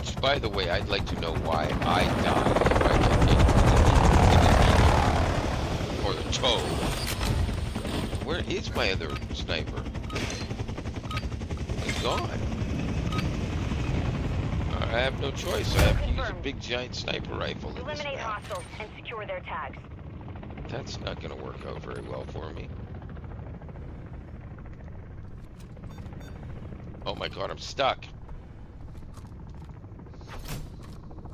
Which, by the way, I'd like to know why I died if I get hit or the toe. Where is my other sniper? It's gone. I have no choice. I have to use a big giant sniper rifle in this Eliminate hostiles and secure their tags. That's not going to work out very well for me. Oh my god, I'm stuck.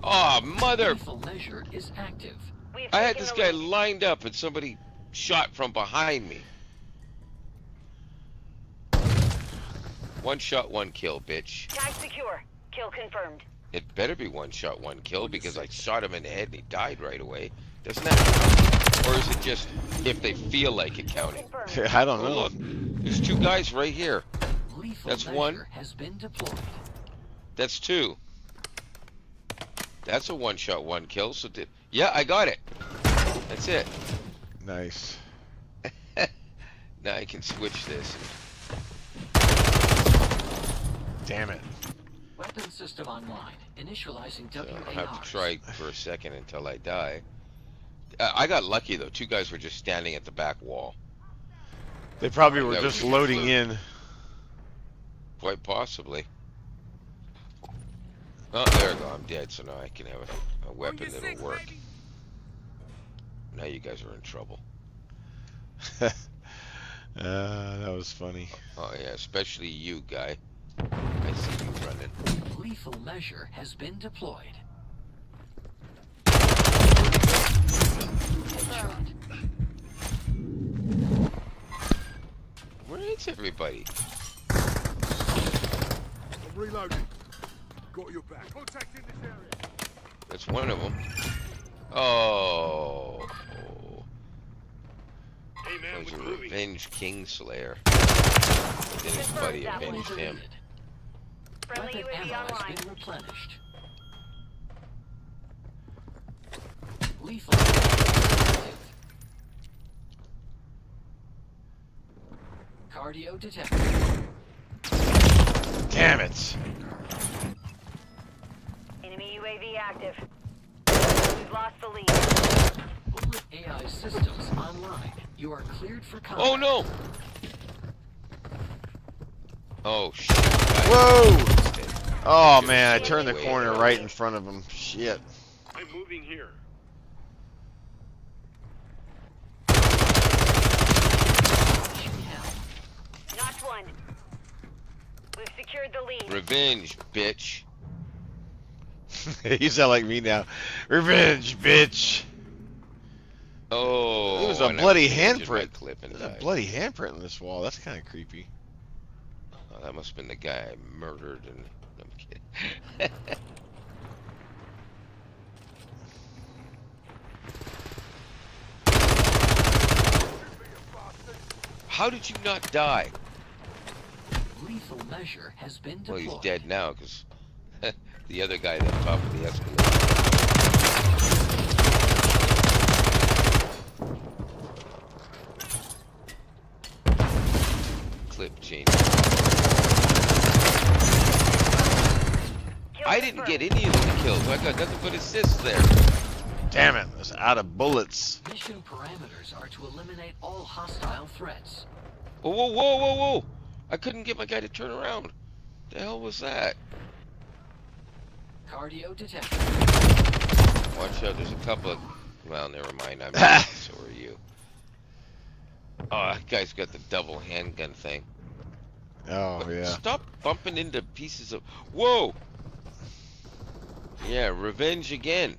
Oh, mother! Lethal measure is active. I had this guy lead. lined up and somebody shot from behind me. One shot, one kill, bitch. Tag secure. Kill confirmed. It better be one shot, one kill because I shot him in the head and he died right away. Doesn't that count? Or is it just if they feel like it counting? I don't know. look. There's two guys right here. Lethal That's one. has been deployed. That's two. That's a one shot, one kill. So did yeah, I got it. That's it. Nice. Now I can switch this. Damn it. Weapon system online. Initializing So WAR. I'll have to try for a second until I die. Uh, I got lucky though. Two guys were just standing at the back wall. They probably were just just loading loot. in. Quite possibly. Oh, there we go. I'm dead, so now I can have a, a weapon that'll work. Now you guys are in trouble. uh, that was funny. Oh yeah, especially you, guy. I see you running. Lethal measure has been deployed. Headshot. Where is everybody? I'm reloading. Got your back. Contact in this area. That's one of them. Oh. Hey man, was a moving. revenge Kingslayer. And Then his buddy avenged him. Friendly UAV ammo online. has been replenished. Lethal. Cardio detected. Damn it. Enemy UAV active. We've lost the lead. Bullet AI systems online. You are cleared for combat. Oh no! Oh shit. Whoa! Oh man, I turned the corner right in front of him. Shit. I'm moving here. Mission hell. Knocked one. We've secured the lead. Revenge, bitch. you sound like me now. Revenge, bitch. Oh. It was a bloody handprint. Clip and There's a bloody handprint on this wall. That's kind of creepy. Oh, that must have been the guy I murdered and I'm kidding. How did you not die? Lethal measure has been deployed. Well, he's dead now because the other guy at the top of the escalator. Clip change. I didn't get any of the kills. I got nothing but assists there. Damn it. That's out of bullets. Mission parameters are to eliminate all hostile threats. Whoa, whoa, whoa, whoa, whoa! I couldn't get my guy to turn around. The hell was that? Cardio detected. Watch out, there's a couple of... Well, never mind, I'm dead, so are you. Oh, that guy's got the double handgun thing. Oh But yeah. Stop bumping into pieces of... Whoa! Yeah, revenge again.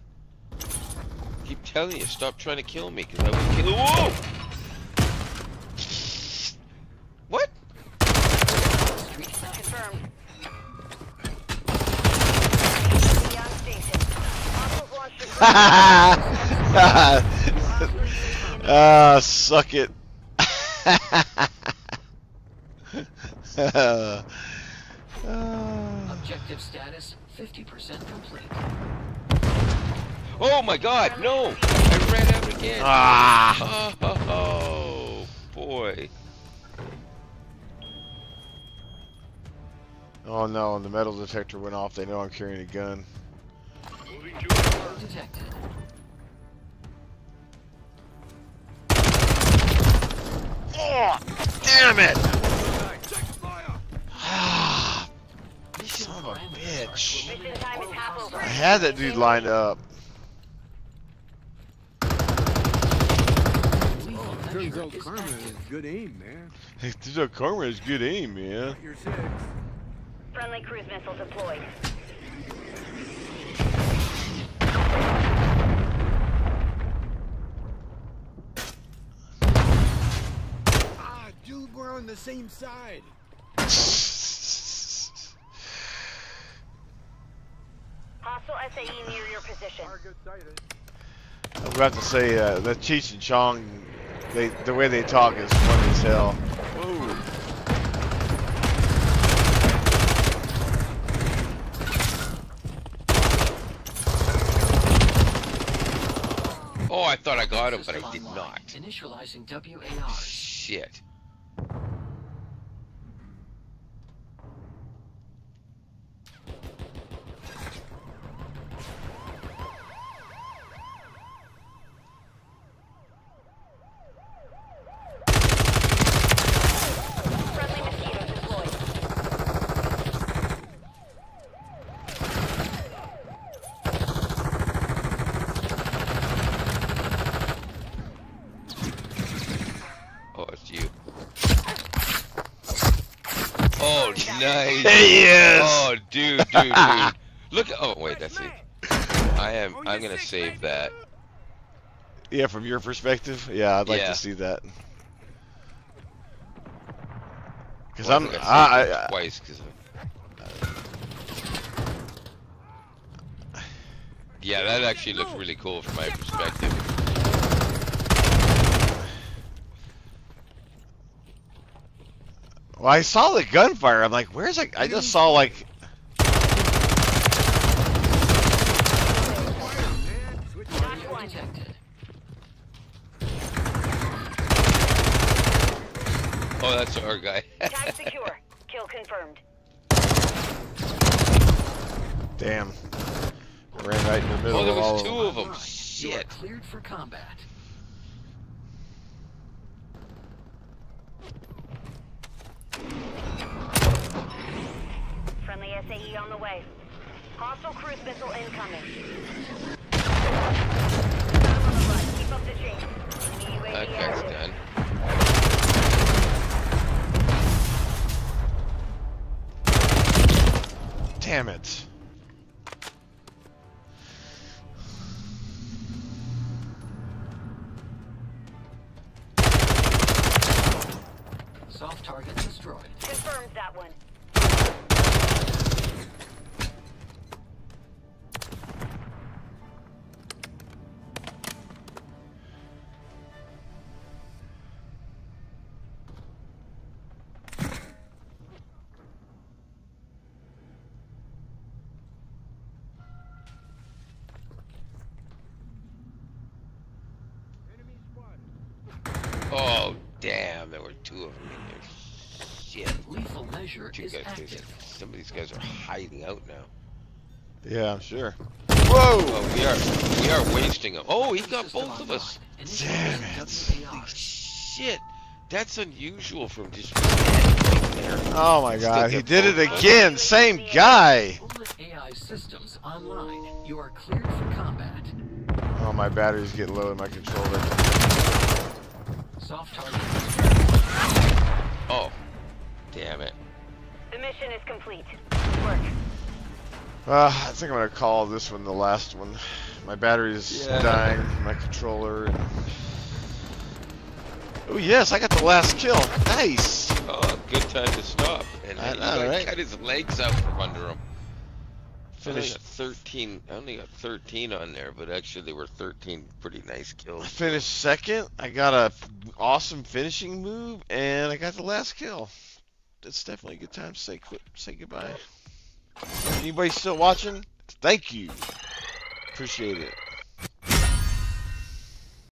Keep telling you, stop trying to kill me, because I will kill... You. Whoa! What? Confirmed. Enemy on station. Hostiles launched a Ah, suck it. Ah. Objective status 50% complete. Oh my god, no! I ran out again. ah. Oh, oh, boy. Oh no, the metal detector went off. They know I'm carrying a gun. Moving to alert. Detected. Oh, damn it! Check fire. Ah, Mission Son of a bitch. are to Mission time is half over. I had that dude lined up. Lethal Turns out karma is good aim, man. Dude, that karma is good aim, man. Your six. Friendly cruise missile deployed. Ah, dude, we're on the same side. Hostile SAE near your position. I was about to say uh, the Cheech and Chong, they the way they talk is funny as hell. Whoa. Oh, I thought I got him, but I did not. Initializing WARs. Shit. Friendly mosquito deployed. Oh, it's you. Nice. Yes. Oh, dude, dude, dude. Look. Oh, wait, that's it. I am. I'm gonna save that. Yeah, from your perspective, yeah, I'd like Yeah. to see that. Because Well, I'm, I think I, I saved I, it twice because. Yeah, that actually looks really cool from my perspective. Well, I saw the gunfire. I'm like, where's it? I just saw like, Man, switch Audio one. detected. Oh, that's our guy. Tag secure. Kill confirmed. damn, ran right in the middle oh, there of all was two of them. Online. You are Shit. cleared for combat. Friendly SAE on the way. Hostile cruise missile incoming. Got 'em on the run. Keep up the chase. That guy's active. done. Damn it. Oh, damn. There were two of them in there. Shit. Lethal measure Two is guys. active. Some of these guys are hiding out now. Yeah, I'm sure. Whoa! Oh, we are. We are wasting them. Oh, he got both of us. Damn Initializing it. WARs. Shit. That's unusual from just there. Oh my god, he did it again! Same guy! Bullet AI systems online. You are cleared for combat. Oh, my batteries get low in my controller. Soft target. Oh. Damn it. The mission is complete. Good work. Uh, I think I'm gonna call this one the last one. My battery's Yeah. dying, my controller. Oh yes, I got the last kill. Nice. Oh, good time to stop. And I he know, like, right? cut his legs out from under him. Finished. got 13. I only got 13 on there, but actually they were 13 pretty nice kills. I finished second. I got a awesome finishing move, and I got the last kill. It's definitely a good time to say quit, say goodbye. Anybody still watching? Thank you. Appreciate it.